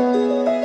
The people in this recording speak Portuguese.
Música